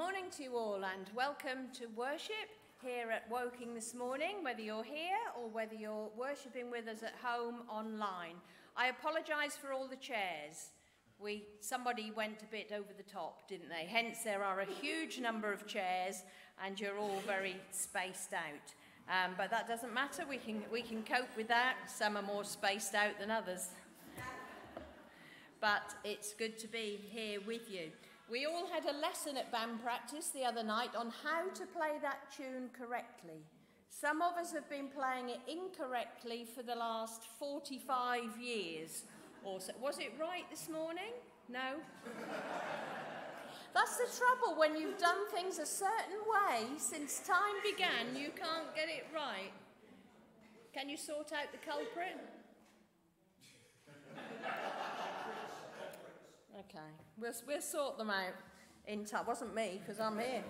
good morning to you all and welcome to worship here at Woking this morning, whether you're here or whether you're worshipping with us at home online. I apologise for all the chairs. We, somebody went a bit over the top, didn't they? Hence, there are a huge number of chairs and you're all very spaced out. Um, but that doesn't matter, we can, we can cope with that. Some are more spaced out than others. But it's good to be here with you. We all had a lesson at band practice the other night on how to play that tune correctly. Some of us have been playing it incorrectly for the last 45 years or so. Was it right this morning? No? That's the trouble when you've done things a certain way since time began, you can't get it right. Can you sort out the culprit? Okay, we'll, we'll sort them out in. Wasn't me because I'm here.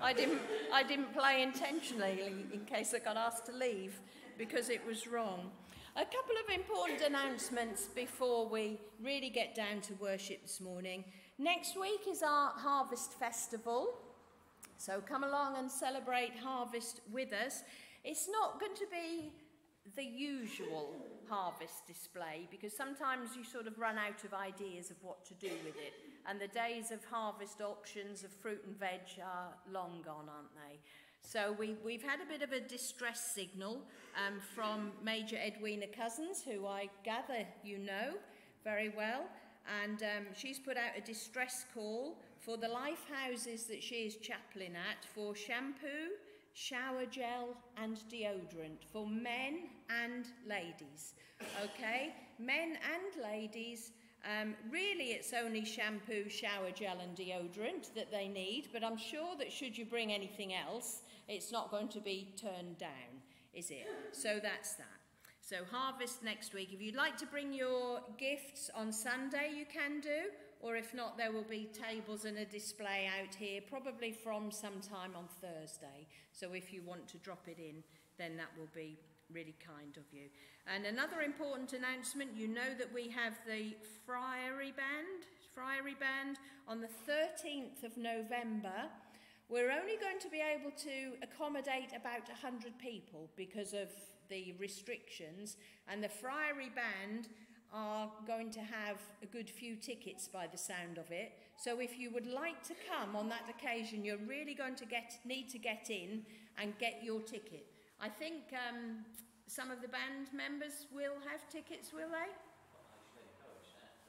I didn't, I didn't play intentionally in case I got asked to leave because it was wrong. A couple of important announcements before we really get down to worship this morning. Next week is our Harvest Festival. So come along and celebrate Harvest with us. It's not going to be the usual harvest display because sometimes you sort of run out of ideas of what to do with it. And the days of harvest auctions of fruit and veg are long gone, aren't they? So we, we've had a bit of a distress signal um, from Major Edwina Cousins, who I gather you know very well. And um, she's put out a distress call for the Lifehouses that she is chaplain at for shampoo, shower gel and deodorant for men and ladies. Okay? Men and ladies. Um, really, it's only shampoo, shower gel, and deodorant that they need, but I'm sure that should you bring anything else, it's not going to be turned down, is it? So that's that. So, harvest next week. If you'd like to bring your gifts on Sunday, you can do, or if not, there will be tables and a display out here, probably from sometime on Thursday. So if you want to drop it in, then that will be really kind of you. And another important announcement, you know that we have the Friary Band, Friary Band on the 13th of November. We're only going to be able to accommodate about 100 people because of the restrictions and the Friary Band are going to have a good few tickets by the sound of it. So if you would like to come on that occasion, you're really going to get need to get in and get your ticket. I think um, some of the band members will have tickets, will they?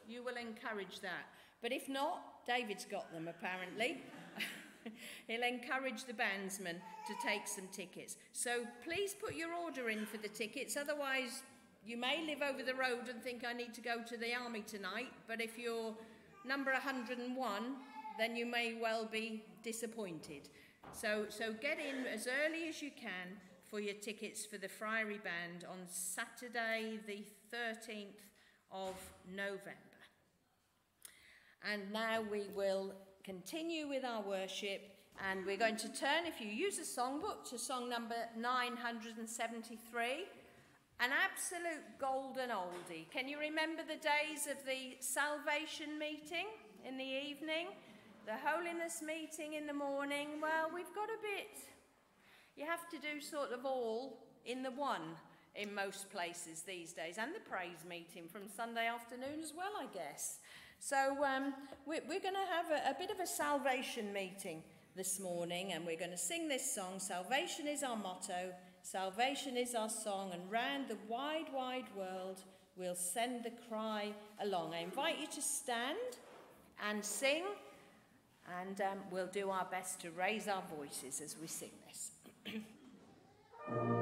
You will encourage that. But if not, David's got them apparently. He'll encourage the bandsmen to take some tickets. So please put your order in for the tickets, otherwise, you may live over the road and think I need to go to the army tonight, but if you're number 101, then you may well be disappointed. So, so get in as early as you can for your tickets for the Friary Band on Saturday, the 13th of November. And now we will continue with our worship and we're going to turn, if you use a songbook, to song number 973, an absolute golden oldie. Can you remember the days of the salvation meeting in the evening? The holiness meeting in the morning? Well, we've got a bit you have to do sort of all in the one in most places these days, and the praise meeting from Sunday afternoon as well, I guess. So um, we're, we're going to have a, a bit of a salvation meeting this morning, and we're going to sing this song Salvation is our motto, salvation is our song, and round the wide, wide world we'll send the cry along. I invite you to stand and sing, and um, we'll do our best to raise our voices as we sing this.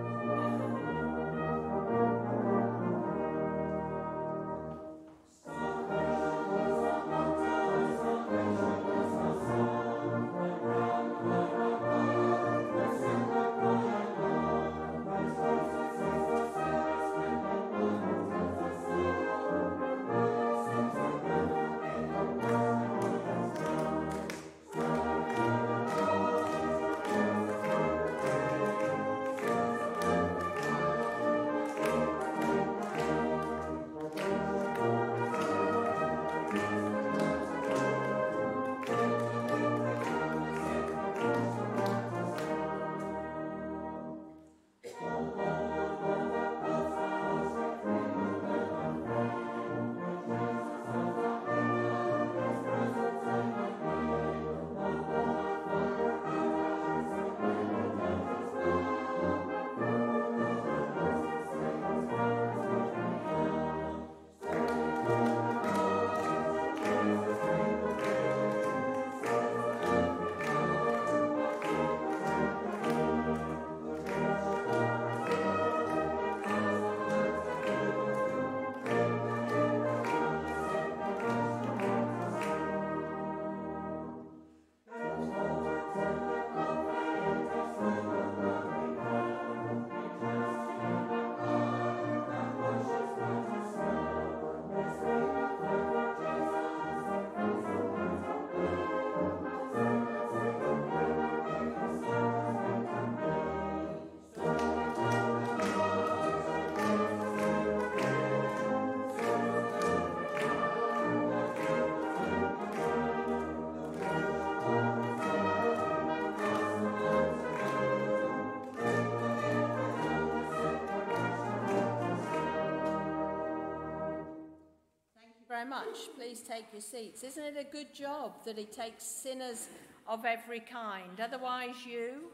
much. Please take your seats. Isn't it a good job that he takes sinners of every kind? Otherwise, you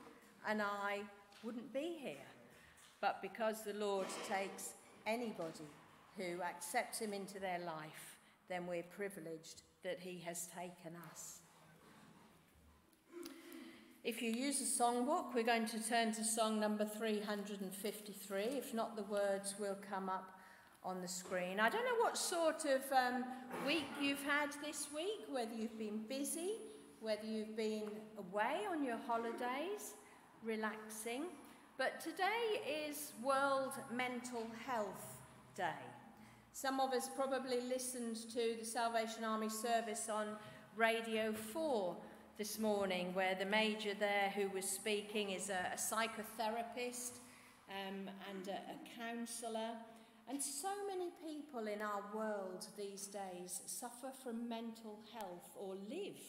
and I wouldn't be here. But because the Lord takes anybody who accepts him into their life, then we're privileged that he has taken us. If you use a songbook, we're going to turn to song number 353. If not, the words will come up on the screen. I don't know what sort of um, week you've had this week, whether you've been busy, whether you've been away on your holidays, relaxing, but today is World Mental Health Day. Some of us probably listened to the Salvation Army service on Radio 4 this morning, where the major there who was speaking is a, a psychotherapist um, and a, a counsellor. And so many people in our world these days suffer from mental health or live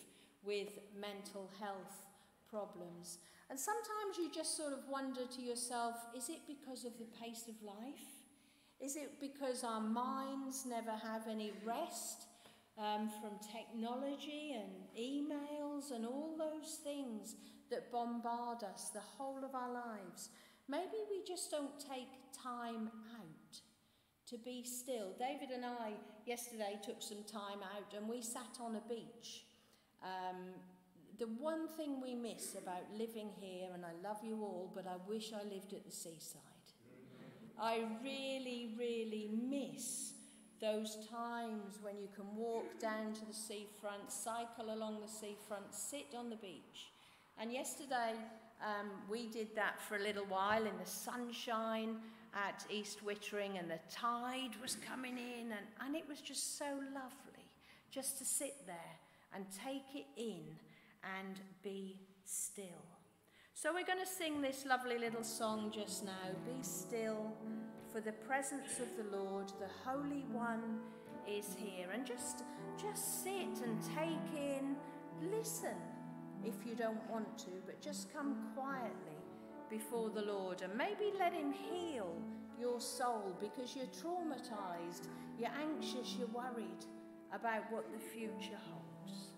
with mental health problems. And sometimes you just sort of wonder to yourself is it because of the pace of life? Is it because our minds never have any rest um, from technology and emails and all those things that bombard us the whole of our lives? Maybe we just don't take time out to be still. David and I yesterday took some time out and we sat on a beach. Um, the one thing we miss about living here, and I love you all, but I wish I lived at the seaside. I really, really miss those times when you can walk down to the seafront, cycle along the seafront, sit on the beach. And yesterday um, we did that for a little while in the sunshine at East Wittering, and the tide was coming in, and, and it was just so lovely just to sit there and take it in and be still. So, we're going to sing this lovely little song just now Be still, for the presence of the Lord, the Holy One, is here. And just, just sit and take in, listen if you don't want to, but just come quietly before the Lord and maybe let Him heal your soul because you're traumatized, you're anxious, you're worried about what the future holds.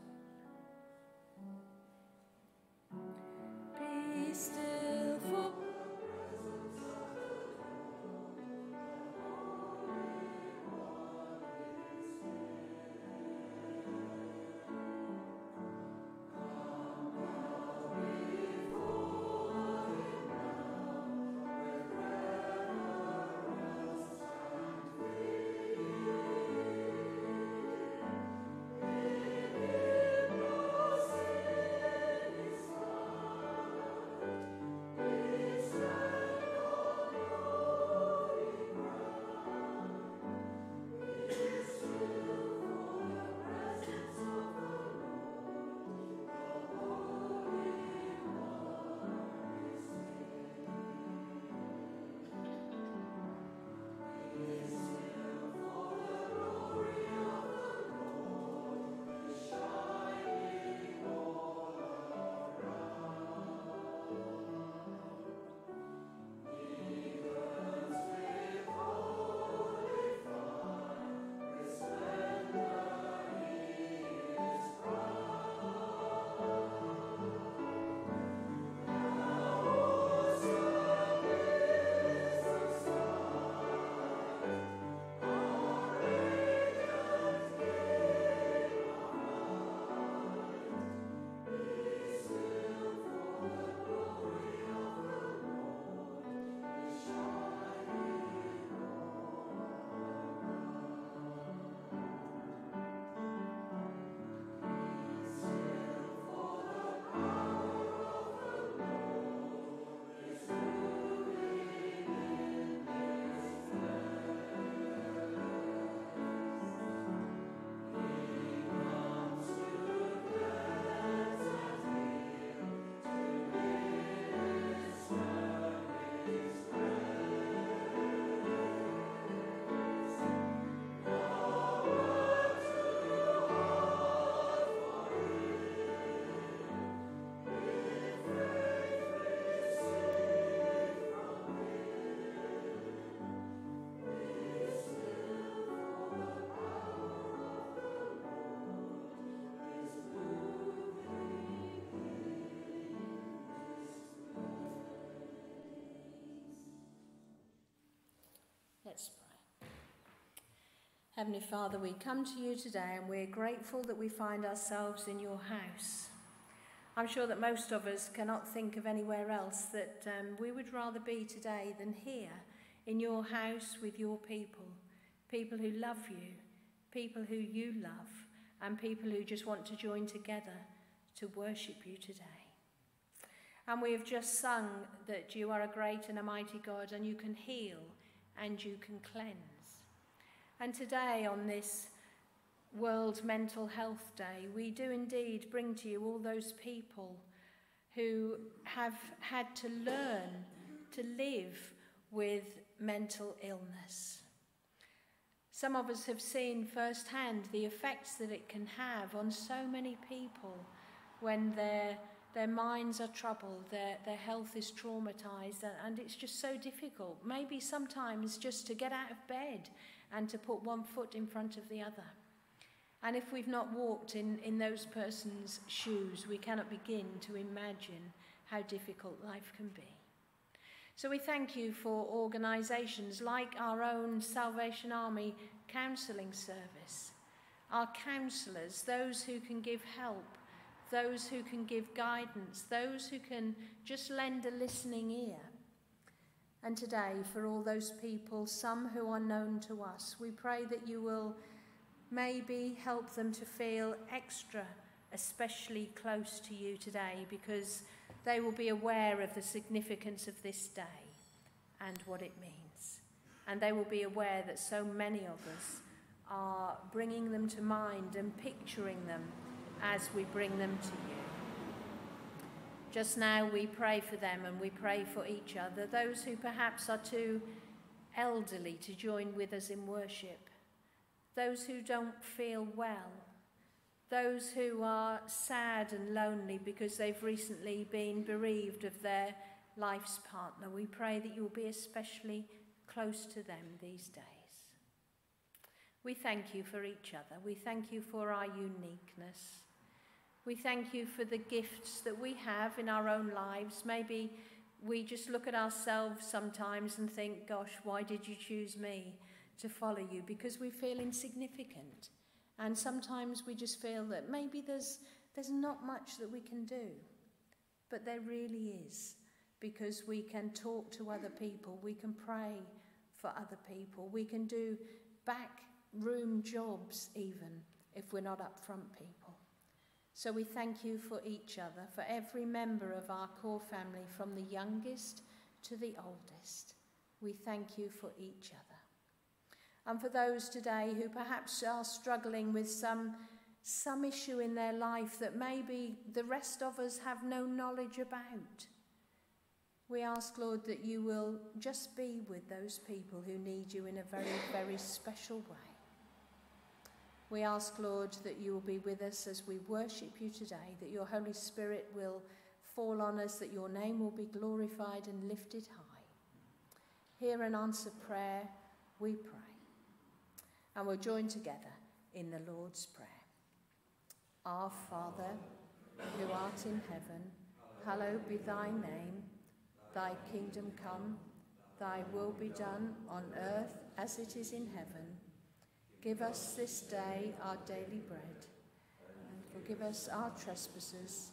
Be still for Heavenly Father, we come to you today and we're grateful that we find ourselves in your house. I'm sure that most of us cannot think of anywhere else that um, we would rather be today than here in your house with your people, people who love you, people who you love, and people who just want to join together to worship you today. And we have just sung that you are a great and a mighty God and you can heal and you can cleanse. And today, on this World Mental Health Day, we do indeed bring to you all those people who have had to learn to live with mental illness. Some of us have seen firsthand the effects that it can have on so many people when their, their minds are troubled, their, their health is traumatized, and, and it's just so difficult. Maybe sometimes just to get out of bed and to put one foot in front of the other. And if we've not walked in, in those persons' shoes, we cannot begin to imagine how difficult life can be. So we thank you for organisations like our own Salvation Army Counselling Service, our counsellors, those who can give help, those who can give guidance, those who can just lend a listening ear. And today, for all those people, some who are known to us, we pray that you will maybe help them to feel extra, especially close to you today, because they will be aware of the significance of this day and what it means. And they will be aware that so many of us are bringing them to mind and picturing them as we bring them to you. Just now, we pray for them and we pray for each other, those who perhaps are too elderly to join with us in worship, those who don't feel well, those who are sad and lonely because they've recently been bereaved of their life's partner. We pray that you'll be especially close to them these days. We thank you for each other. We thank you for our uniqueness. We thank you for the gifts that we have in our own lives. Maybe we just look at ourselves sometimes and think, gosh, why did you choose me to follow you? Because we feel insignificant. And sometimes we just feel that maybe there's, there's not much that we can do. But there really is. Because we can talk to other people, we can pray for other people, we can do back room jobs even if we're not up front people. So we thank you for each other, for every member of our corps family, from the youngest to the oldest. We thank you for each other. And for those today who perhaps are struggling with some, some issue in their life that maybe the rest of us have no knowledge about, we ask, Lord, that you will just be with those people who need you in a very, very special way. We ask, Lord, that you will be with us as we worship you today, that your Holy Spirit will fall on us, that your name will be glorified and lifted high. Hear and answer prayer, we pray. And we'll join together in the Lord's Prayer. Our Father, who art in heaven, hallowed be thy name. Thy kingdom come, thy will be done on earth as it is in heaven. Give us this day our daily bread, and forgive us our trespasses,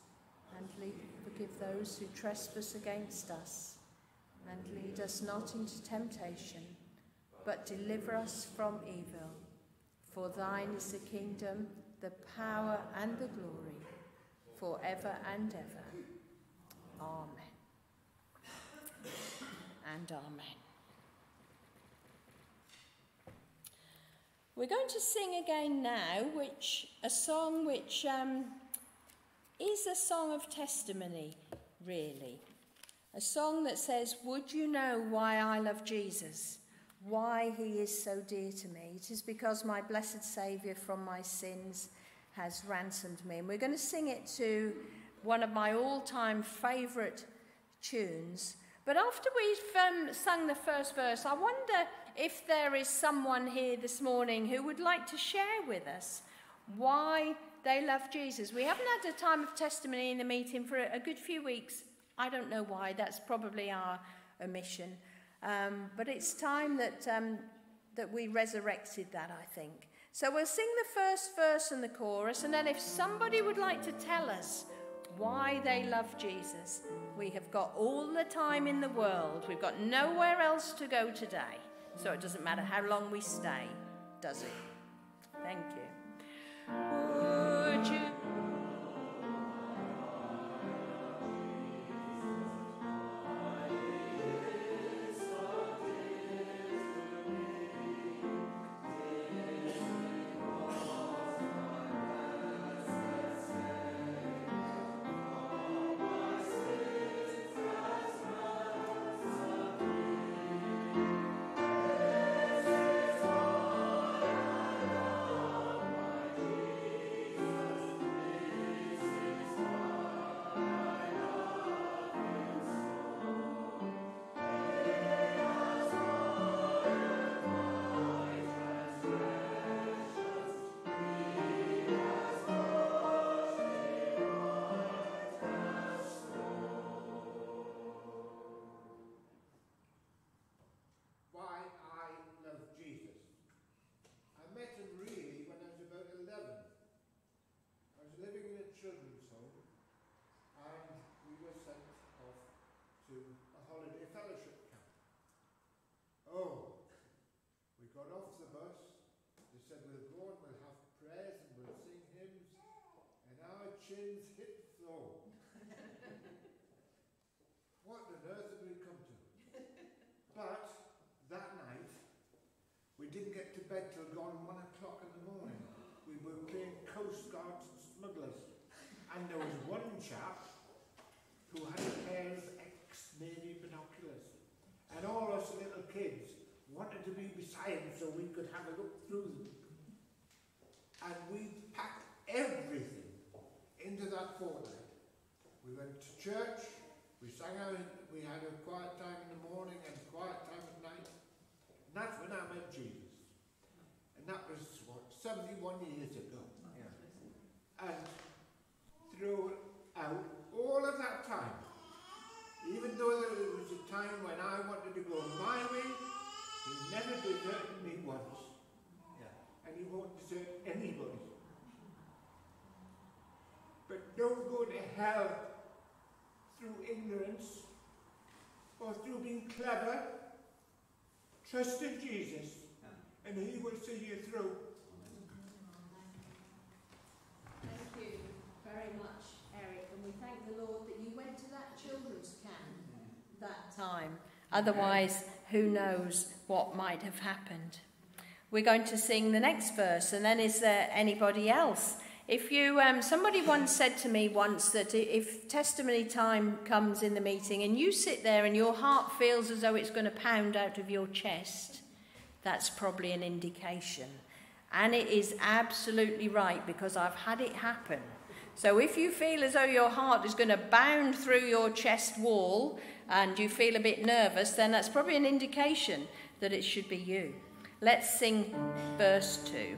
and forgive those who trespass against us. And lead us not into temptation, but deliver us from evil. For thine is the kingdom, the power, and the glory, for ever and ever. Amen. And amen. We're going to sing again now, which a song which um, is a song of testimony, really. A song that says, Would you know why I love Jesus? Why he is so dear to me? It is because my blessed Saviour from my sins has ransomed me. And we're going to sing it to one of my all time favourite tunes. But after we've um, sung the first verse, I wonder if there is someone here this morning who would like to share with us why they love Jesus. We haven't had a time of testimony in the meeting for a good few weeks. I don't know why, that's probably our omission. Um, but it's time that, um, that we resurrected that, I think. So we'll sing the first verse and the chorus, and then if somebody would like to tell us why they love Jesus, we have got all the time in the world. We've got nowhere else to go today. So it doesn't matter how long we stay, does it? Thank you. And there was one chap who had a pair of ex-Navy binoculars. And all us little kids wanted to be beside him so we could have a look through them. And we packed everything into that fortnight. We went to church, we sang out, we had a quiet time in the morning and a quiet time at night. And that's when I met Jesus. And that was, what, 71 years ago. Yeah. And throughout all of that time, even though there was a time when I wanted to go my way, he never deserted me once. Yeah. And he won't desert anybody. But don't go to hell through ignorance or through being clever. Trust in Jesus and he will see you through. Time. Otherwise, who knows what might have happened. We're going to sing the next verse, and then is there anybody else? If you, um, somebody once said to me once that if testimony time comes in the meeting and you sit there and your heart feels as though it's going to pound out of your chest, that's probably an indication. And it is absolutely right because I've had it happen. So if you feel as though your heart is going to bound through your chest wall and you feel a bit nervous, then that's probably an indication that it should be you. Let's sing verse 2.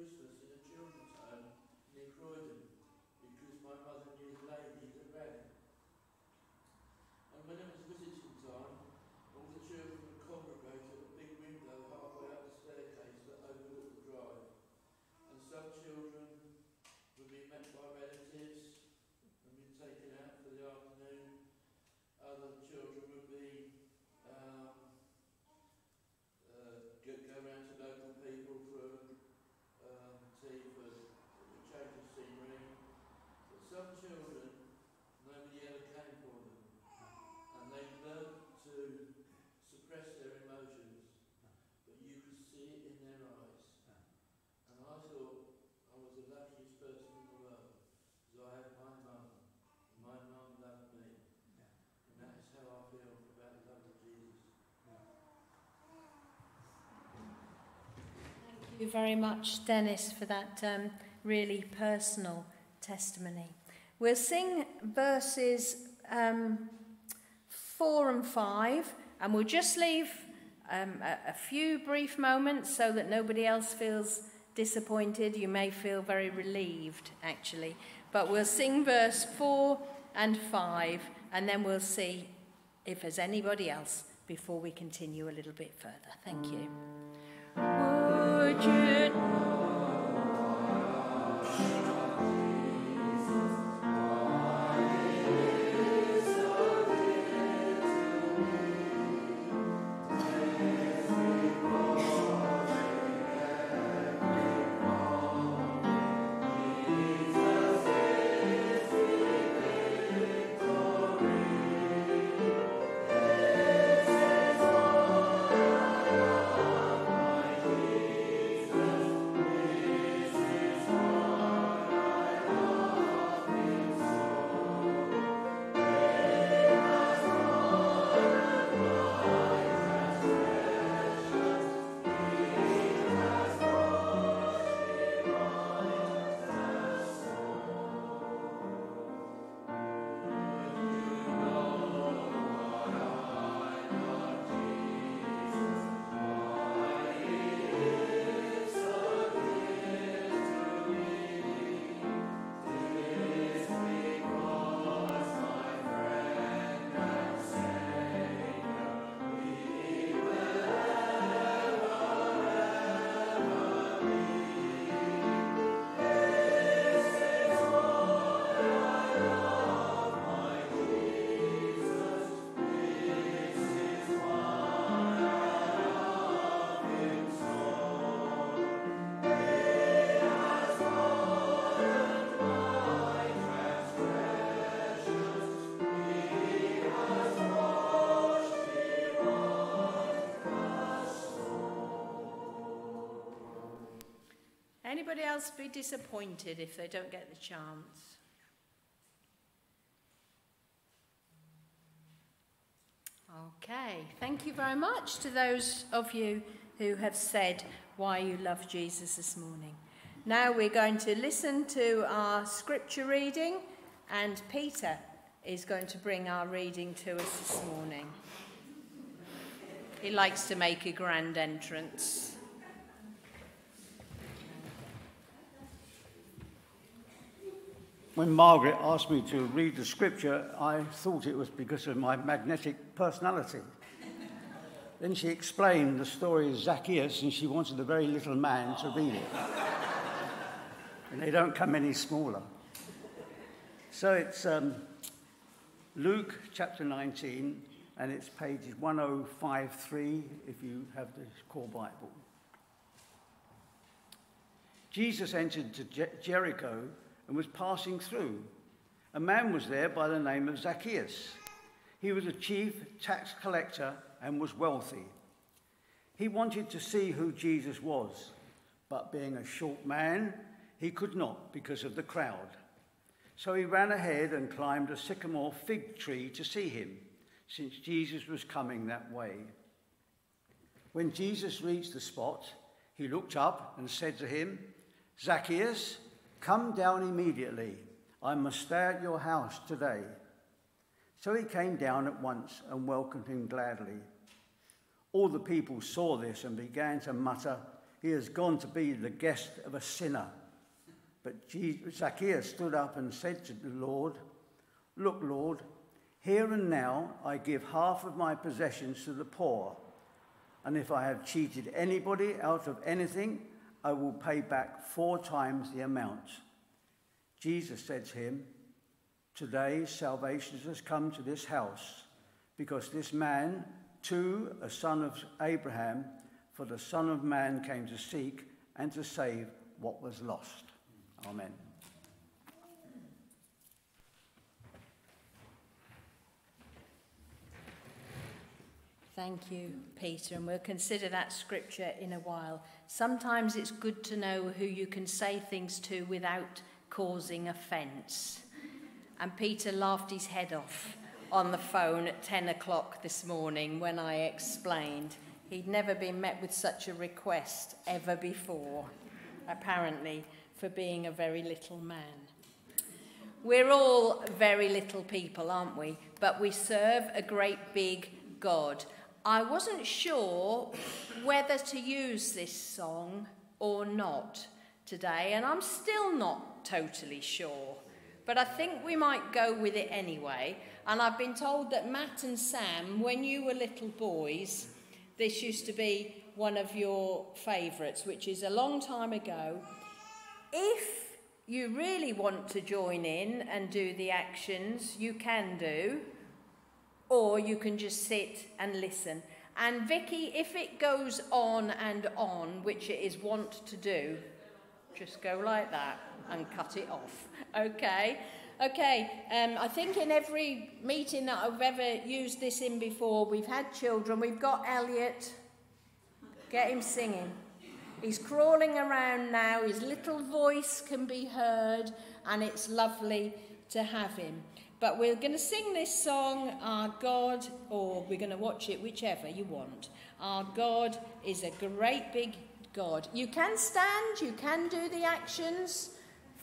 Christmas in a children's home near Croydon. You very much, Dennis, for that um, really personal testimony. We'll sing verses um, four and five, and we'll just leave um, a, a few brief moments so that nobody else feels disappointed. You may feel very relieved, actually. But we'll sing verse four and five, and then we'll see if there's anybody else before we continue a little bit further. Thank you. Would Anybody else be disappointed if they don't get the chance? Okay, thank you very much to those of you who have said why you love Jesus this morning. Now we're going to listen to our scripture reading, and Peter is going to bring our reading to us this morning. He likes to make a grand entrance. When Margaret asked me to read the scripture, I thought it was because of my magnetic personality. then she explained the story of Zacchaeus, and she wanted the very little man to read it. and they don't come any smaller. So it's um, Luke chapter 19, and it's pages 1053 if you have the corps Bible. Jesus entered to Jericho and was passing through. A man was there by the name of Zacchaeus. He was a chief tax collector and was wealthy. He wanted to see who Jesus was, but being a short man, he could not because of the crowd. So he ran ahead and climbed a sycamore fig tree to see him, since Jesus was coming that way. When Jesus reached the spot, he looked up and said to him, Zacchaeus, Come down immediately. I must stay at your house today. So he came down at once and welcomed him gladly. All the people saw this and began to mutter, He has gone to be the guest of a sinner. But Zacchaeus stood up and said to the Lord, Look, Lord, here and now I give half of my possessions to the poor. And if I have cheated anybody out of anything, I will pay back four times the amount. Jesus said to him, Today salvation has come to this house, because this man, too, a son of Abraham, for the Son of Man came to seek and to save what was lost. Amen. Thank you, Peter. And we'll consider that scripture in a while. Sometimes it's good to know who you can say things to without causing offence. And Peter laughed his head off on the phone at 10 o'clock this morning when I explained he'd never been met with such a request ever before, apparently, for being a very little man. We're all very little people, aren't we? But we serve a great big God. I wasn't sure whether to use this song or not today, and I'm still not totally sure. But I think we might go with it anyway. And I've been told that Matt and Sam, when you were little boys, this used to be one of your favourites, which is a long time ago. If you really want to join in and do the actions, you can do, or you can just sit and listen. And Vicky, if it goes on and on, which it is wont to do, just go like that and cut it off. Okay? Okay, um, I think in every meeting that I've ever used this in before, we've had children. We've got Elliot. Get him singing. He's crawling around now. His little voice can be heard, and it's lovely to have him. But we're going to sing this song, Our God, or we're going to watch it, whichever you want. Our God is a great big God. You can stand, you can do the actions.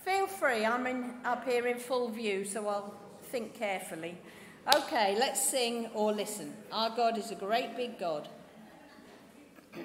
Feel free. I'm in, up here in full view, so I'll think carefully. Okay, let's sing or listen. Our God is a great big God.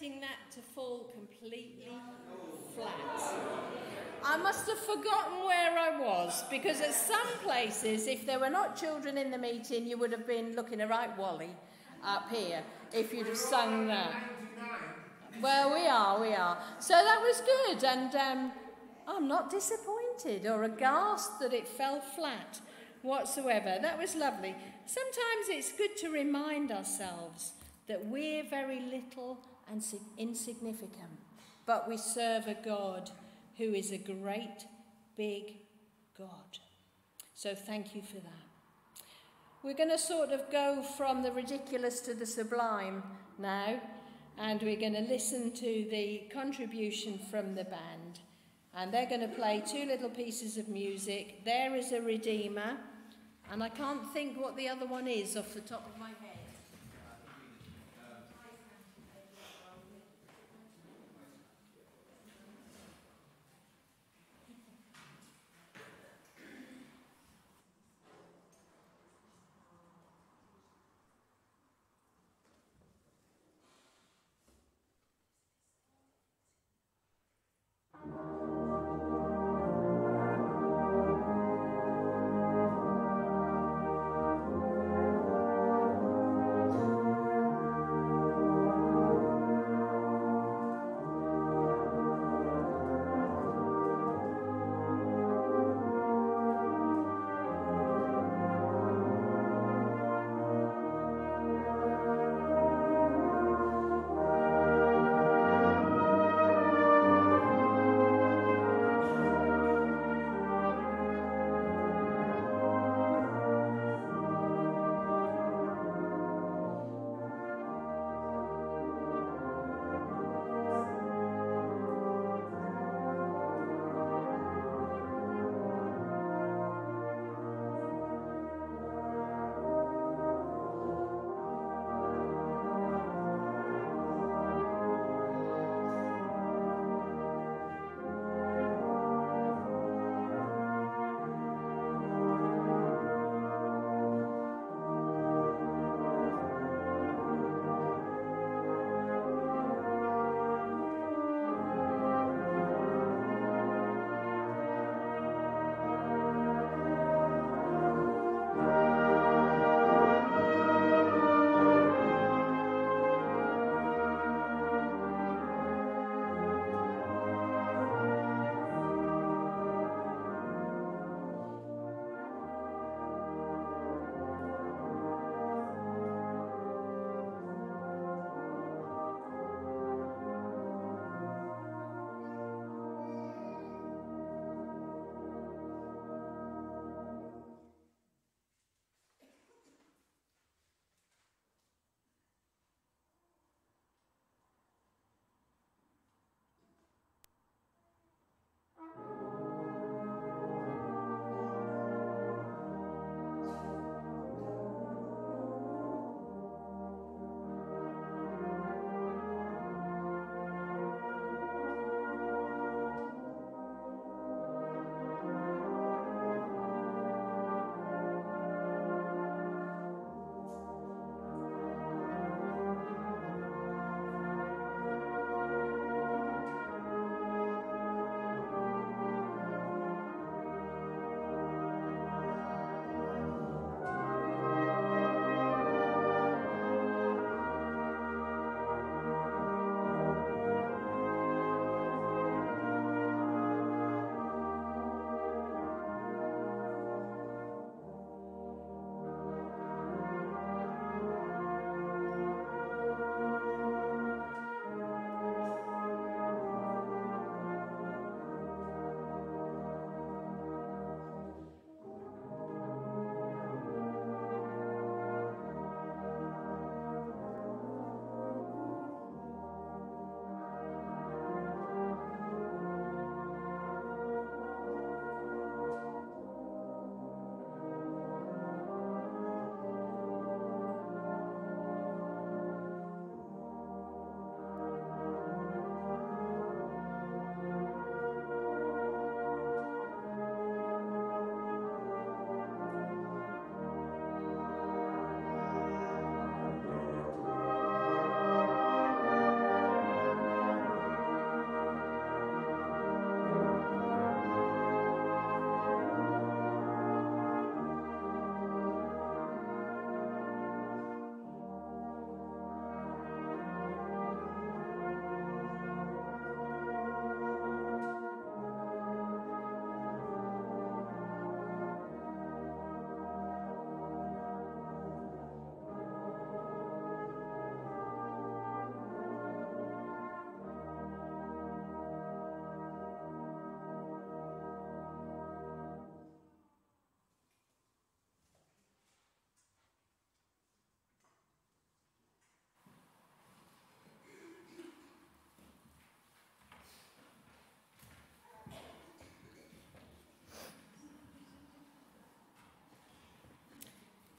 expecting that to fall completely flat. I must have forgotten where I was because at some places, if there were not children in the meeting, you would have been looking a right wally up here if you'd have sung that. Well, we are, we are. So that was good, and um, I'm not disappointed or aghast that it fell flat whatsoever. That was lovely. Sometimes it's good to remind ourselves that we're very little and insignificant, but we serve a God who is a great, big God. So thank you for that. We're going to sort of go from the ridiculous to the sublime now. and we're going to listen to the contribution from the band. And they're going to play two little pieces of music. There is a Redeemer, and I can't think what the other one is off the top of my head.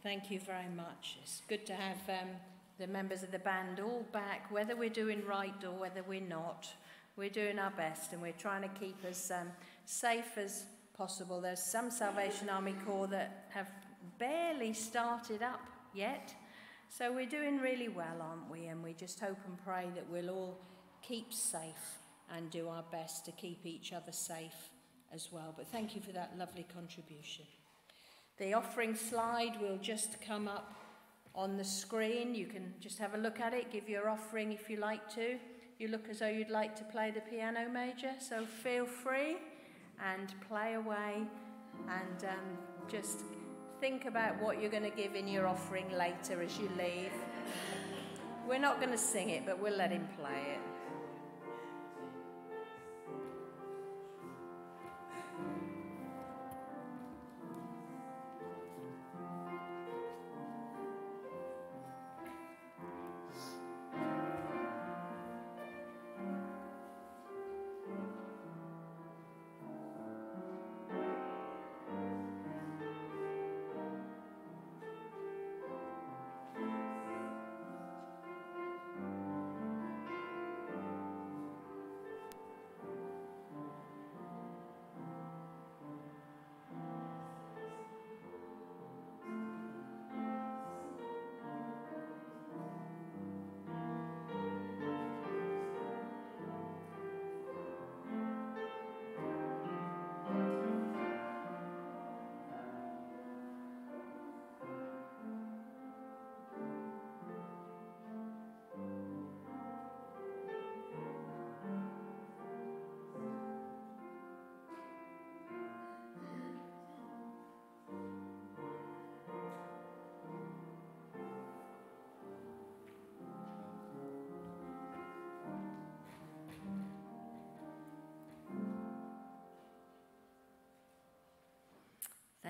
Thank you very much. It's good to have um, the members of the band all back, whether we're doing right or whether we're not. We're doing our best and we're trying to keep us um, safe as possible. There's some Salvation Army Corps that have barely started up yet. So we're doing really well, aren't we? And we just hope and pray that we'll all keep safe and do our best to keep each other safe as well. But thank you for that lovely contribution. The offering slide will just come up on the screen. You can just have a look at it, give your offering if you like to. You look as though you'd like to play the piano major, so feel free and play away and um, just think about what you're going to give in your offering later as you leave. We're not going to sing it, but we'll let him play it.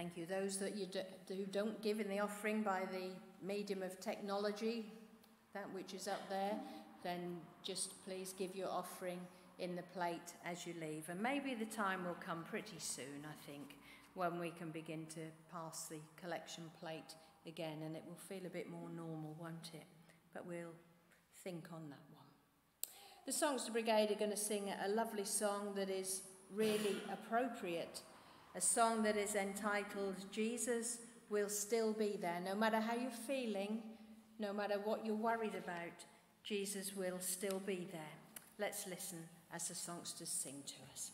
Thank you. Those that you do, who don't give in the offering by the medium of technology, that which is up there, then just please give your offering in the plate as you leave. And maybe the time will come pretty soon, I think, when we can begin to pass the collection plate again and it will feel a bit more normal, won't it? But we'll think on that one. The Songster Brigade are going to sing a lovely song that is really appropriate a song that is entitled Jesus Will Still Be There. No matter how you're feeling, no matter what you're worried about, Jesus will still be there. Let's listen as the songsters sing to us.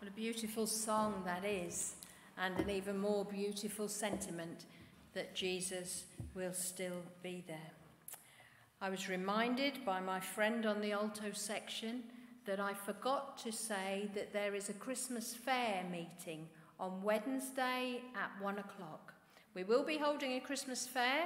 What a beautiful song that is, and an even more beautiful sentiment that Jesus will still be there. I was reminded by my friend on the alto section that I forgot to say that there is a Christmas fair meeting on Wednesday at one o'clock. We will be holding a Christmas fair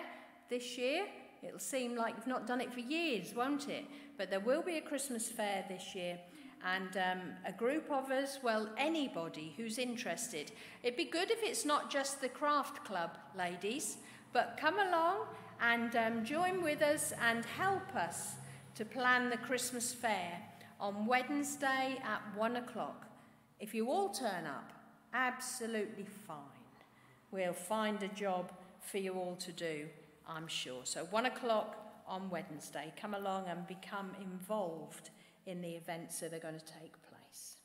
this year. It'll seem like you've not done it for years, won't it? But there will be a Christmas fair this year and um, a group of us, well, anybody who's interested. It'd be good if it's not just the craft club, ladies, but come along and um, join with us and help us to plan the Christmas fair on Wednesday at one o'clock. If you all turn up, absolutely fine. We'll find a job for you all to do, I'm sure. So, one o'clock on Wednesday, come along and become involved in the events that are going to take place.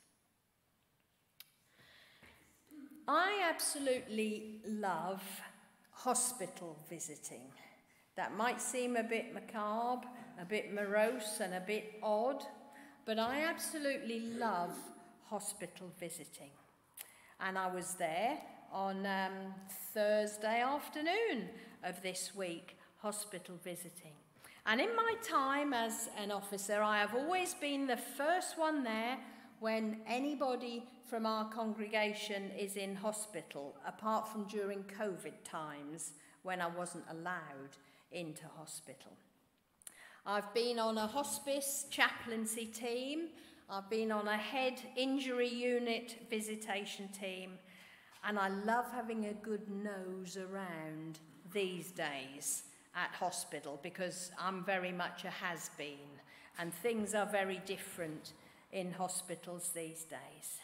I absolutely love hospital visiting. That might seem a bit macabre, a bit morose, and a bit odd, but I absolutely love hospital visiting. And I was there on um, Thursday afternoon of this week, hospital visiting. And in my time as an officer, I have always been the first one there when anybody from our congregation is in hospital, apart from during COVID times when I wasn't allowed into hospital. I've been on a hospice chaplaincy team, I've been on a head injury unit visitation team, and I love having a good nose around these days at hospital because I'm very much a has been and things are very different in hospitals these days.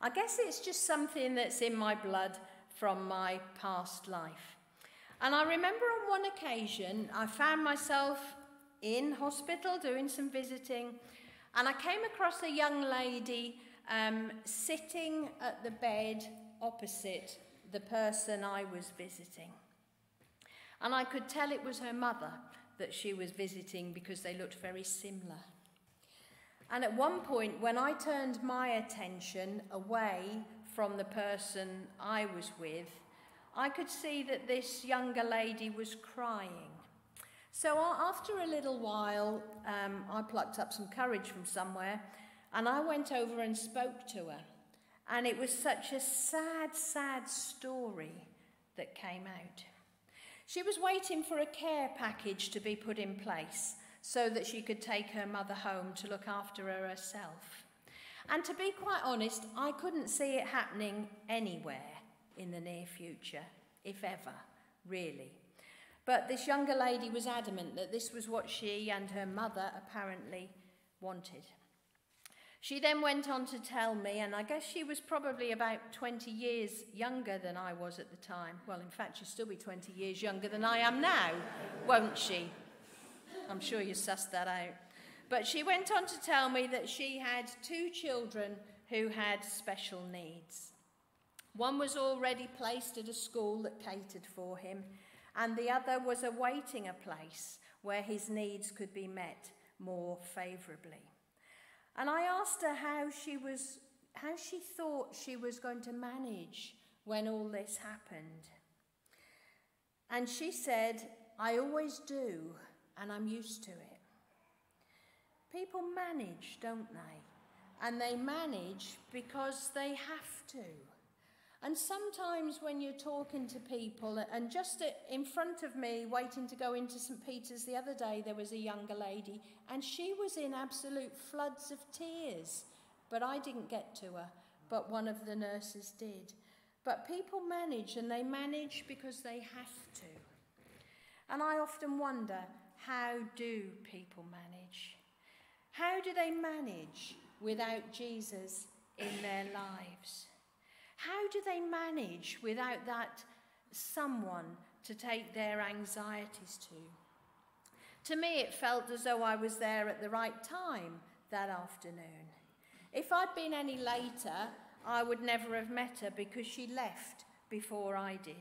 I guess it's just something that's in my blood from my past life. And I remember on one occasion I found myself in hospital doing some visiting and I came across a young lady um, sitting at the bed opposite the person I was visiting. And I could tell it was her mother that she was visiting because they looked very similar. And at one point, when I turned my attention away from the person I was with, I could see that this younger lady was crying. So after a little while, um, I plucked up some courage from somewhere and I went over and spoke to her. And it was such a sad, sad story that came out. She was waiting for a care package to be put in place so that she could take her mother home to look after her herself. And to be quite honest, I couldn't see it happening anywhere in the near future, if ever, really. But this younger lady was adamant that this was what she and her mother apparently wanted. She then went on to tell me, and I guess she was probably about 20 years younger than I was at the time. Well, in fact, she'll still be 20 years younger than I am now, won't she? I'm sure you sussed that out. But she went on to tell me that she had two children who had special needs. One was already placed at a school that catered for him, and the other was awaiting a place where his needs could be met more favourably. And I asked her how she was how she thought she was going to manage when all this happened. And she said, I always do, and I'm used to it. People manage, don't they? And they manage because they have to. And sometimes when you're talking to people, and just in front of me, waiting to go into St. Peter's the other day, there was a younger lady, and she was in absolute floods of tears. But I didn't get to her, but one of the nurses did. But people manage, and they manage because they have to. And I often wonder how do people manage? How do they manage without Jesus in their lives? How do they manage without that someone to take their anxieties to? To me, it felt as though I was there at the right time that afternoon. If I'd been any later, I would never have met her because she left before I did.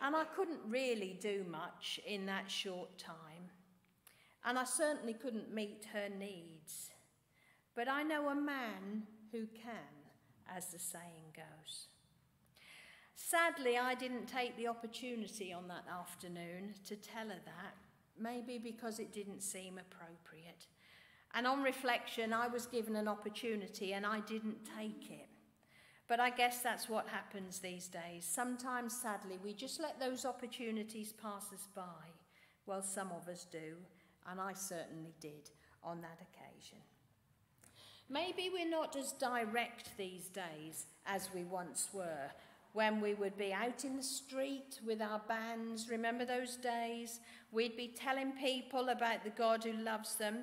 And I couldn't really do much in that short time. And I certainly couldn't meet her needs. But I know a man who can as the saying goes. Sadly, I didn't take the opportunity on that afternoon to tell her that, maybe because it didn't seem appropriate. And on reflection, I was given an opportunity and I didn't take it. But I guess that's what happens these days. Sometimes, sadly, we just let those opportunities pass us by. Well, some of us do, and I certainly did on that occasion. Maybe we're not as direct these days as we once were, when we would be out in the street with our bands. Remember those days? We'd be telling people about the God who loves them.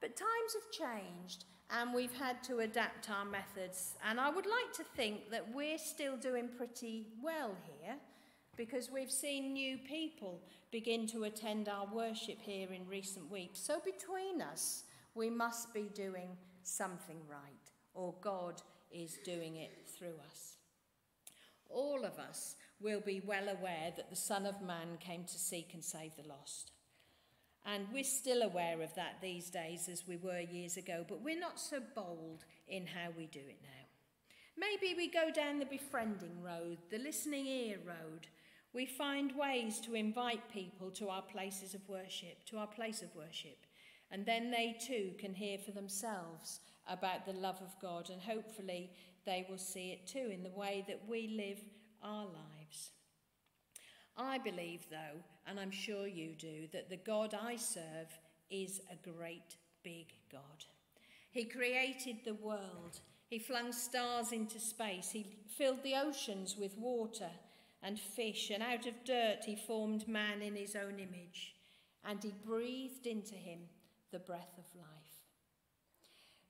But times have changed, and we've had to adapt our methods. And I would like to think that we're still doing pretty well here because we've seen new people begin to attend our worship here in recent weeks. So between us, we must be doing something right, or God is doing it through us. All of us will be well aware that the Son of Man came to seek and save the lost. And we're still aware of that these days as we were years ago, but we're not so bold in how we do it now. Maybe we go down the befriending road, the listening ear road. We find ways to invite people to our places of worship, to our place of worship, and then they too can hear for themselves about the love of God, and hopefully they will see it too in the way that we live our lives. I believe, though, and I'm sure you do, that the God I serve is a great big God. He created the world, He flung stars into space, He filled the oceans with water and fish, and out of dirt He formed man in His own image, and He breathed into him the breath of life.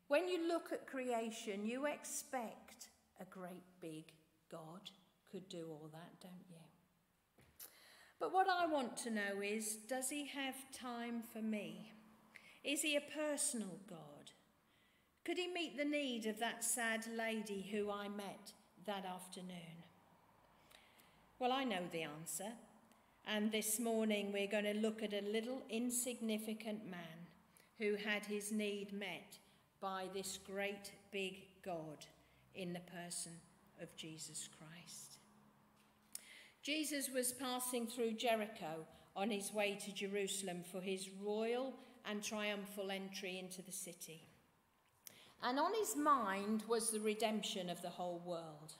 When you look at creation, you expect a great big God could do all that, don't you? But what I want to know is does he have time for me? Is he a personal God? Could he meet the need of that sad lady who I met that afternoon? Well, I know the answer. And this morning we're going to look at a little insignificant man who had his need met by this great big God in the person of Jesus Christ. Jesus was passing through Jericho on his way to Jerusalem for his royal and triumphal entry into the city. And on his mind was the redemption of the whole world.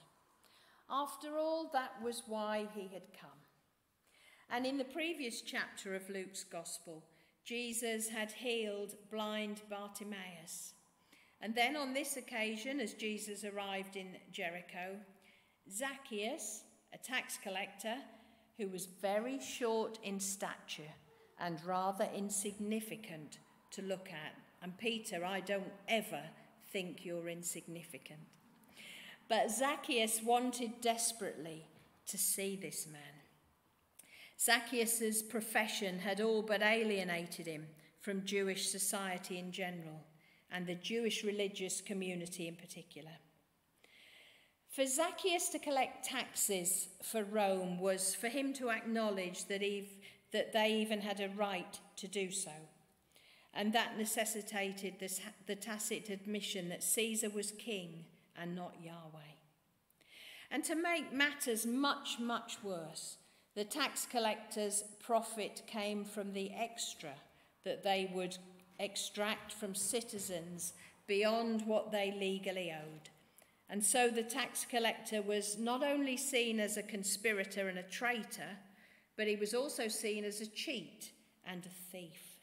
After all, that was why he had come. And in the previous chapter of Luke's Gospel, Jesus had healed blind Bartimaeus. And then on this occasion, as Jesus arrived in Jericho, Zacchaeus, a tax collector who was very short in stature and rather insignificant to look at. And Peter, I don't ever think you're insignificant. But Zacchaeus wanted desperately to see this man. Zacchaeus' profession had all but alienated him from Jewish society in general and the Jewish religious community in particular. For Zacchaeus to collect taxes for Rome was for him to acknowledge that, that they even had a right to do so. And that necessitated this, the tacit admission that Caesar was king and not Yahweh. And to make matters much, much worse, the tax collectors' profit came from the extra that they would extract from citizens beyond what they legally owed. And so the tax collector was not only seen as a conspirator and a traitor, but he was also seen as a cheat and a thief.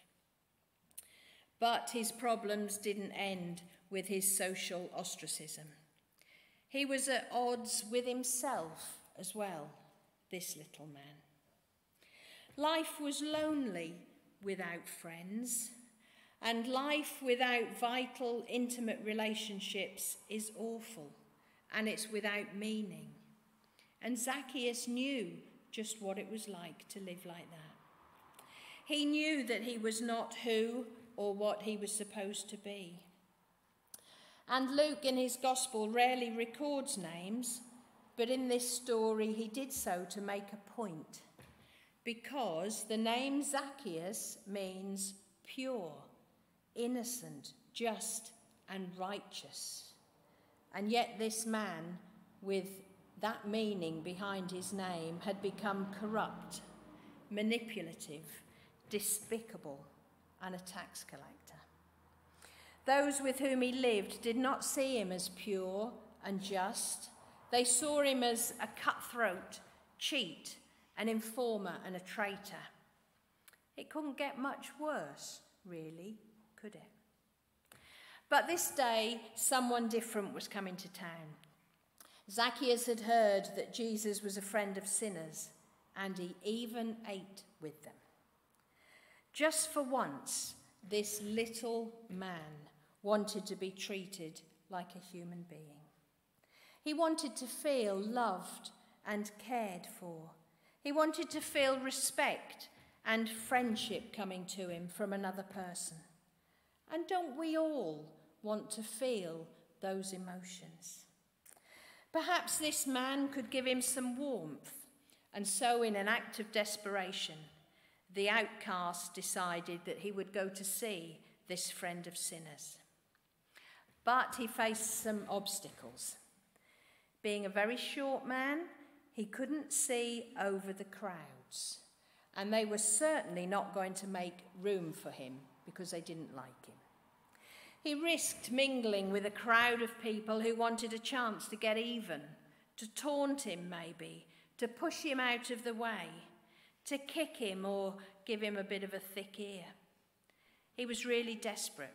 But his problems didn't end with his social ostracism. He was at odds with himself as well, this little man. Life was lonely without friends, and life without vital, intimate relationships is awful and it's without meaning. And Zacchaeus knew just what it was like to live like that. He knew that he was not who or what he was supposed to be. And Luke, in his gospel, rarely records names, but in this story he did so to make a point. Because the name Zacchaeus means pure innocent, just, and righteous. And yet, this man, with that meaning behind his name, had become corrupt, manipulative, despicable, and a tax collector. Those with whom he lived did not see him as pure and just. They saw him as a cutthroat, cheat, an informer, and a traitor. It couldn't get much worse, really, could it? But this day, someone different was coming to town. Zacchaeus had heard that Jesus was a friend of sinners, and he even ate with them. Just for once, this little man wanted to be treated like a human being. He wanted to feel loved and cared for. He wanted to feel respect and friendship coming to him from another person. And don't we all want to feel those emotions? Perhaps this man could give him some warmth, and so, in an act of desperation, the outcast decided that he would go to see this friend of sinners. But he faced some obstacles. Being a very short man, he couldn't see over the crowds, and they were certainly not going to make room for him because they didn't like him. He risked mingling with a crowd of people who wanted a chance to get even, to taunt him maybe, to push him out of the way, to kick him or give him a bit of a thick ear. He was really desperate.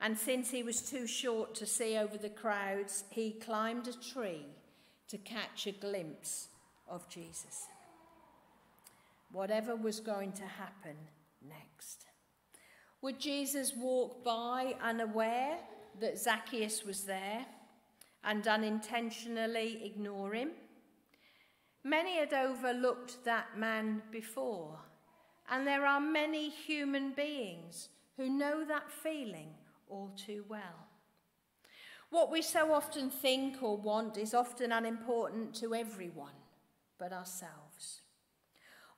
And since he was too short to see over the crowds, he climbed a tree to catch a glimpse of Jesus. Whatever was going to happen next. Would Jesus walk by unaware that Zacchaeus was there and unintentionally ignore him? Many had overlooked that man before, and there are many human beings who know that feeling all too well. What we so often think or want is often unimportant to everyone but ourselves.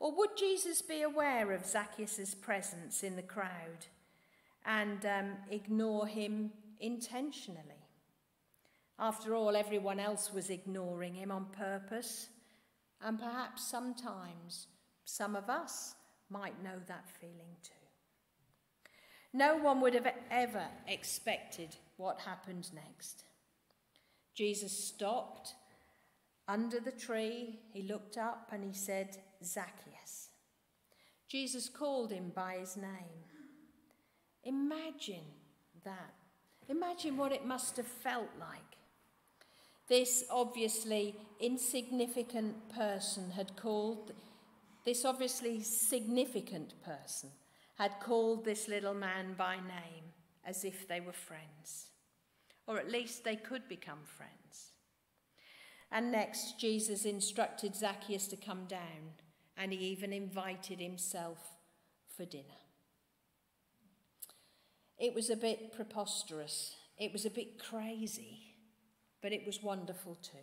Or would Jesus be aware of Zacchaeus' presence in the crowd and um, ignore him intentionally? After all, everyone else was ignoring him on purpose, and perhaps sometimes some of us might know that feeling too. No one would have ever expected what happened next. Jesus stopped under the tree. He looked up and he said, Zacchaeus. Jesus called him by his name. Imagine that. Imagine what it must have felt like. This obviously insignificant person had called, this obviously significant person had called this little man by name as if they were friends, or at least they could become friends. And next, Jesus instructed Zacchaeus to come down, and he even invited himself for dinner. It was a bit preposterous, it was a bit crazy, but it was wonderful too.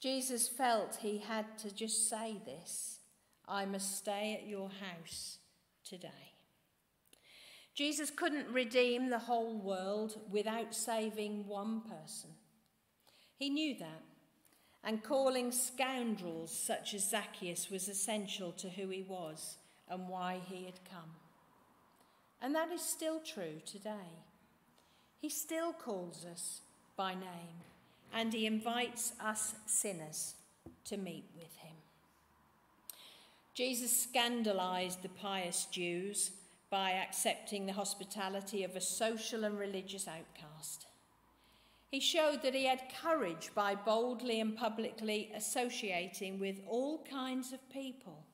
Jesus felt he had to just say this I must stay at your house today. Jesus couldn't redeem the whole world without saving one person. He knew that, and calling scoundrels such as Zacchaeus was essential to who he was and why he had come. And that is still true today. He still calls us by name, and he invites us sinners to meet with him. Jesus scandalized the pious Jews by accepting the hospitality of a social and religious outcast. He showed that he had courage by boldly and publicly associating with all kinds of people.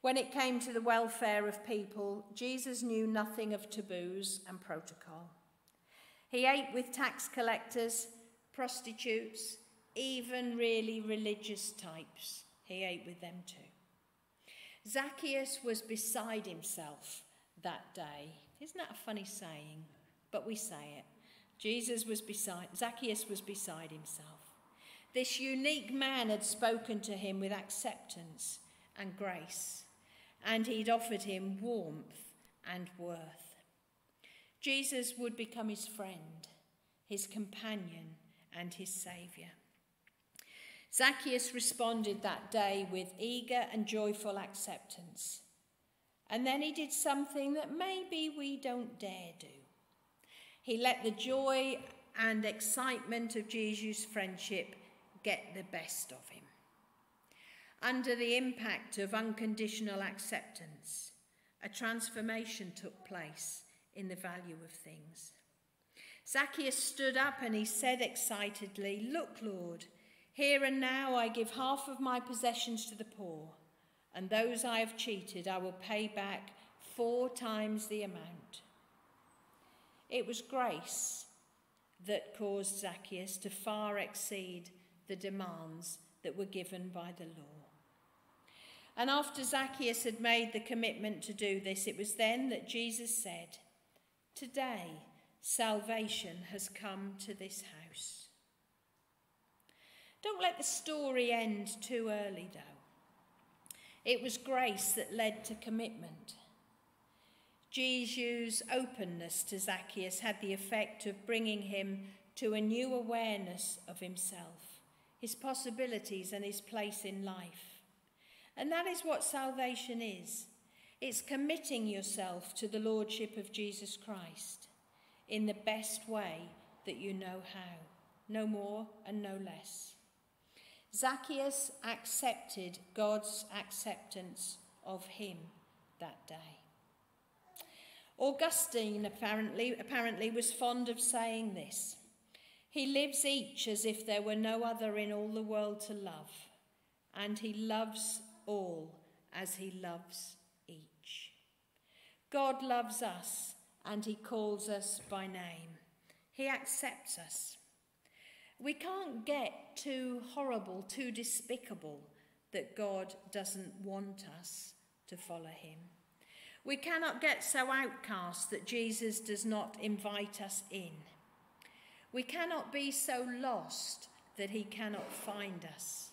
When it came to the welfare of people, Jesus knew nothing of taboos and protocol. He ate with tax collectors, prostitutes, even really religious types. He ate with them too. Zacchaeus was beside himself that day. Isn't that a funny saying? But we say it. Jesus was beside, Zacchaeus was beside himself. This unique man had spoken to him with acceptance and grace, and he'd offered him warmth and worth. Jesus would become his friend. his companion, and his Saviour. Zacchaeus responded that day with eager and joyful acceptance. And then he did something that maybe we don't dare do. He let the joy and excitement of Jesus' friendship get the best of him. Under the impact of unconditional acceptance, a transformation took place in the value of things. Zacchaeus stood up and he said excitedly, Look, Lord, here and now I give half of my possessions to the poor, and those I have cheated I will pay back four times the amount. It was grace that caused Zacchaeus to far exceed the demands that were given by the law. And after Zacchaeus had made the commitment to do this, it was then that Jesus said, Today salvation has come to this house. Don't let the story end too early, though. It was grace that led to commitment. Jesus' openness to Zacchaeus had the effect of bringing him to a new awareness of himself, his possibilities, and his place in life. And that is what salvation is it's committing yourself to the Lordship of Jesus Christ in the best way that you know how, no more and no less. Zacchaeus accepted God's acceptance of him that day. Augustine apparently, apparently was fond of saying this. He lives each as if there were no other in all the world to love, and he loves all as he loves each. God loves us, and he calls us by name. He accepts us. We can't get too horrible, too despicable that God doesn't want us to follow him. We cannot get so outcast that Jesus does not invite us in. We cannot be so lost that he cannot find us.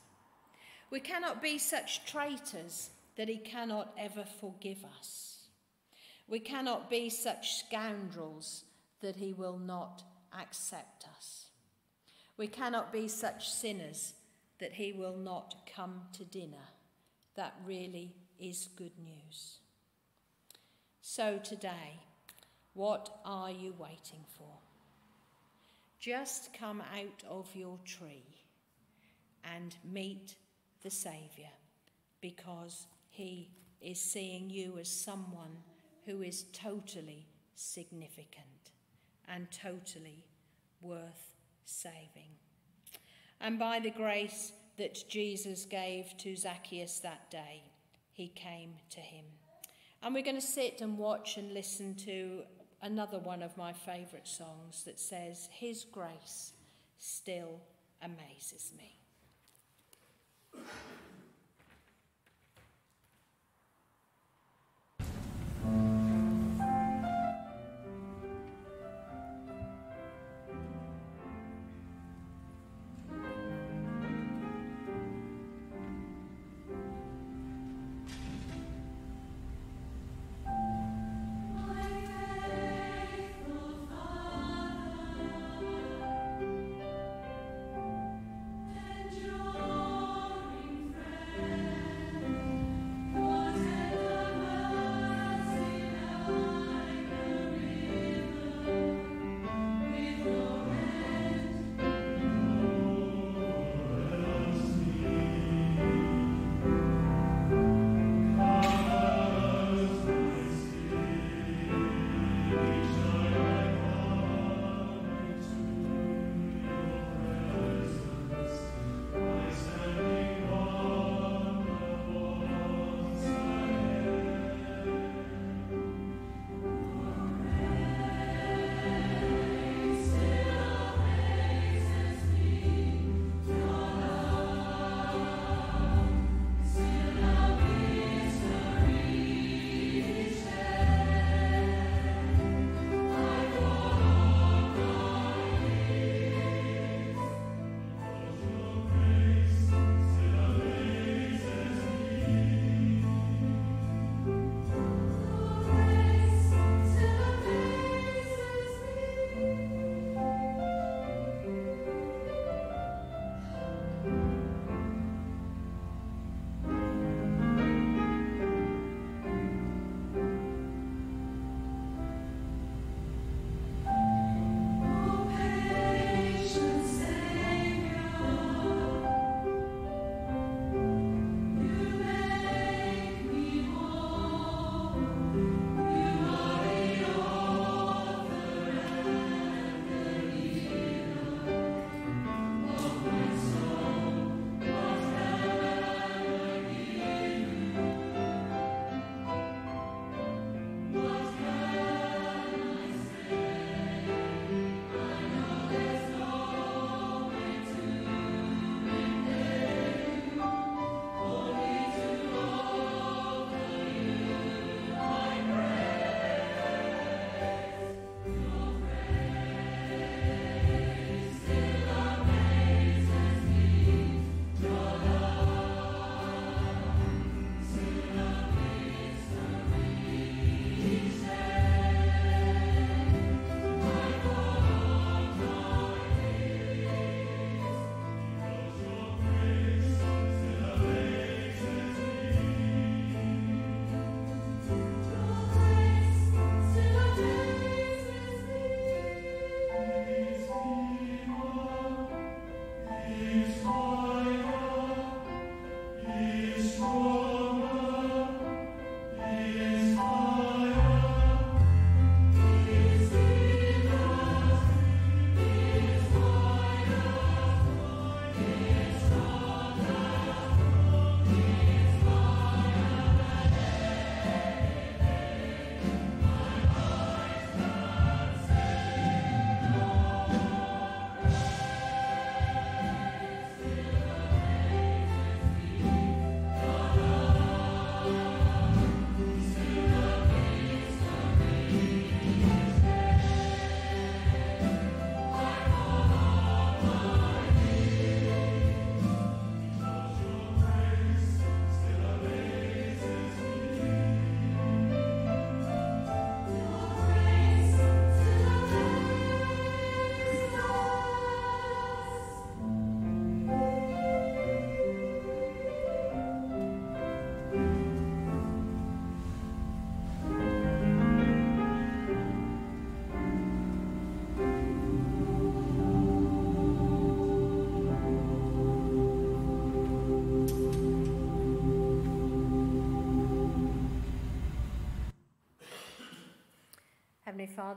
We cannot be such traitors that he cannot ever forgive us. We cannot be such scoundrels that he will not accept us. We cannot be such sinners that he will not come to dinner. That really is good news. So today, what are you waiting for? Just come out of your tree and meet the Saviour because he is seeing you as someone who is totally significant and totally worth saving. And by the grace that Jesus gave to Zacchaeus that day, he came to him. And we're going to sit and watch and listen to another one of my favourite songs that says, His grace still amazes me.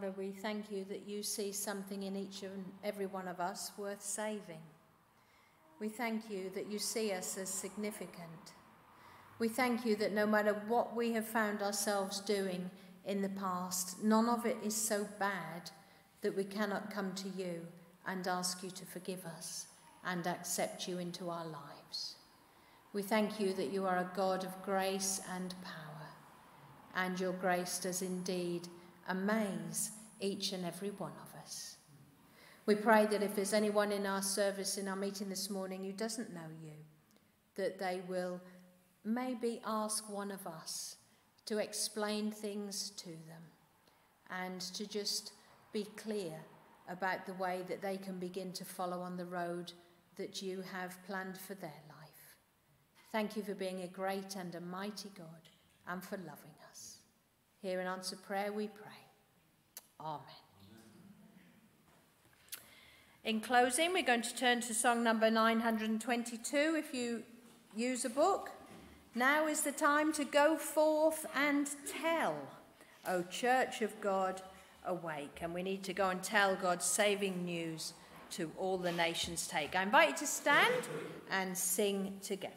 Father, we thank you that you see something in each and every one of us worth saving. We thank you that you see us as significant. We thank you that no matter what we have found ourselves doing in the past, none of it is so bad that we cannot come to you and ask you to forgive us and accept you into our lives. We thank you that you are a God of grace and power, and your grace does indeed amaze each and every one of us. We pray that if there's anyone in our service, in our meeting this morning, who doesn't know you, that they will maybe ask one of us to explain things to them and to just be clear about the way that they can begin to follow on the road that you have planned for their life. Thank you for being a great and a mighty God and for loving us. Hear and answer prayer, we pray. Amen. In closing, we're going to turn to song number 922 if you use a book. Now is the time to go forth and tell, O Church of God, awake. And we need to go and tell God's saving news to all the nations take. I invite you to stand and sing together.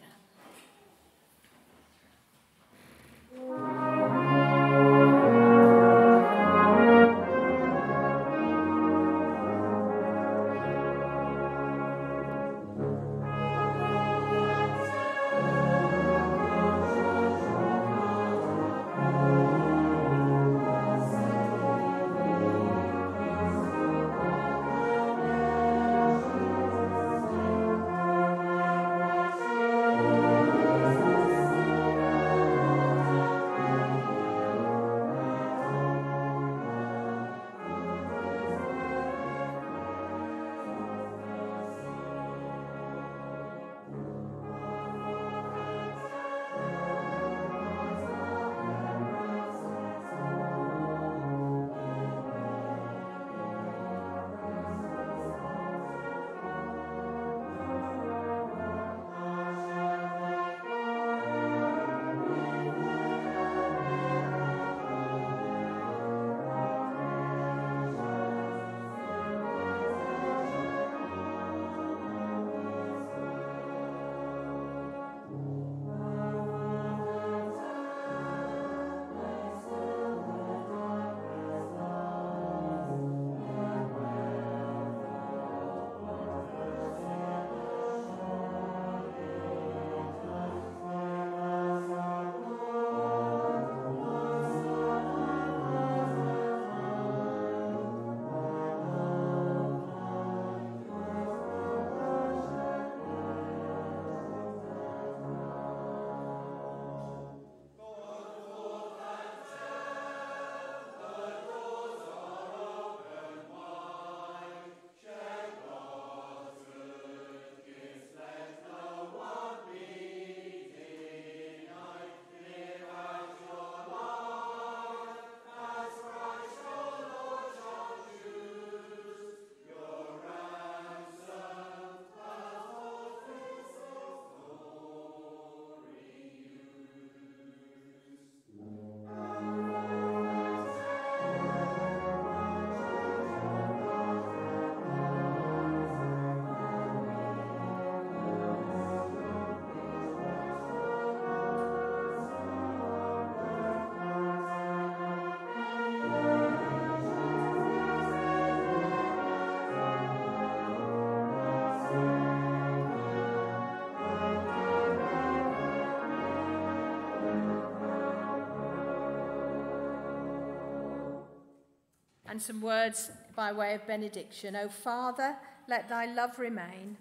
And some words by way of benediction. O Father, let thy love remain.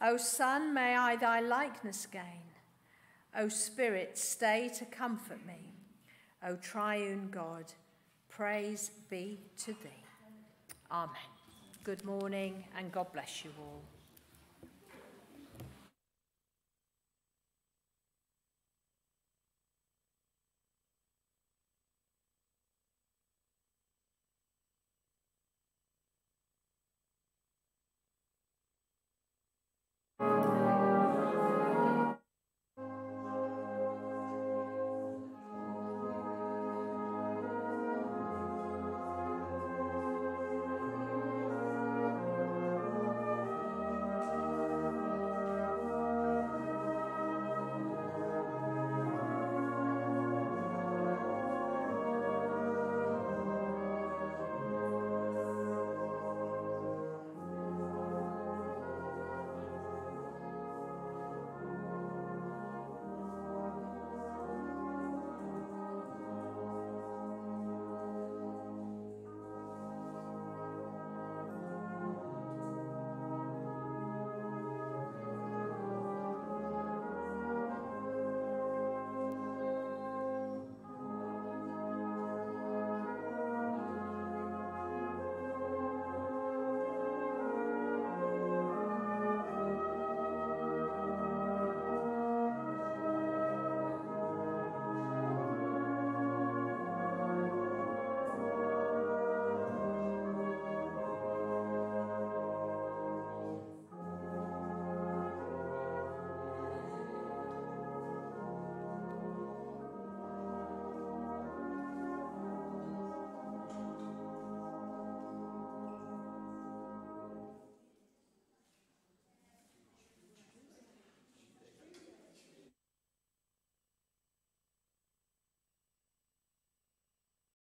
O Son, may I thy likeness gain. O Spirit, stay to comfort me. O triune God, praise be to thee. Amen. Good morning and God bless you all.